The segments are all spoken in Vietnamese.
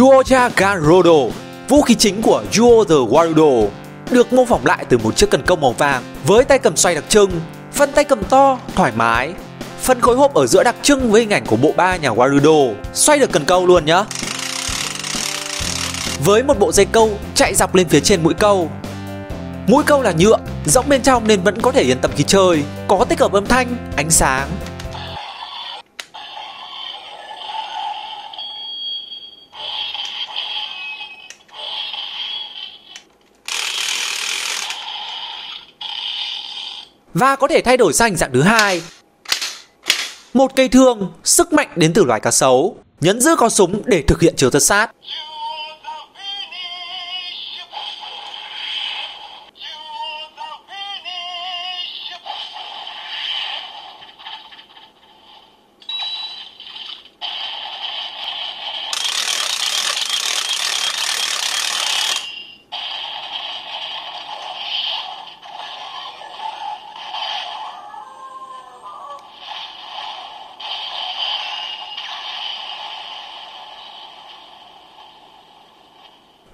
Chuocha Garudo, vũ khí chính của Yuo the Warudo, được mô phỏng lại từ một chiếc cần câu màu vàng với tay cầm xoay đặc trưng, phần tay cầm to, thoải mái. Phần khối hộp ở giữa đặc trưng với hình ảnh của bộ ba nhà Warudo, xoay được cần câu luôn nhá. Với một bộ dây câu chạy dọc lên phía trên mũi câu. Mũi câu là nhựa, rỗng bên trong nên vẫn có thể yên tâm khi chơi, có tích hợp âm thanh, ánh sáng, và có thể thay đổi sang hình dạng thứ hai. Một cây thương, sức mạnh đến từ loài cá sấu, nhấn giữ con súng để thực hiện chiều tất sát.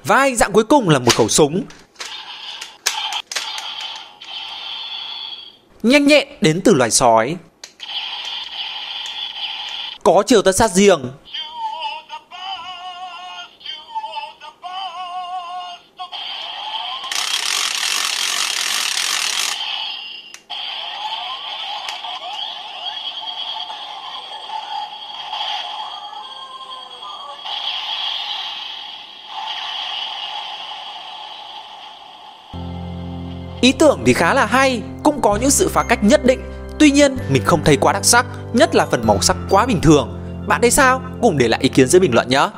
Vai, dạng cuối cùng là một khẩu súng. Nhanh nhẹn đến từ loài sói. Có chiều tấn sát riêng. Ý tưởng thì khá là hay, cũng có những sự phá cách nhất định. Tuy nhiên mình không thấy quá đặc sắc, nhất là phần màu sắc quá bình thường. Bạn thấy sao? Cùng để lại ý kiến dưới bình luận nhé.